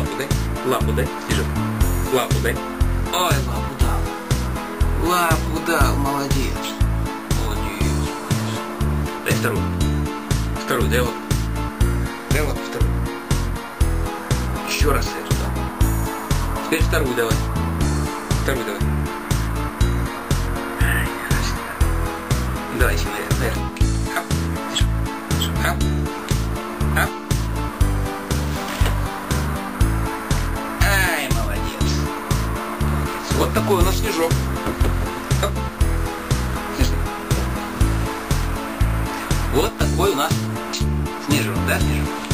Labuday, labuday, сижу. Лабудай. Ой, лабудал. Лабудал, молодец. Молодец. Дай вторую. Вторую, дай лапу. Дай лапу вторую. Еще раз я туда. Теперь вторую давай. Вторую давай. Вот такой у нас снежок. Вот такой у нас снежок, да, снежок?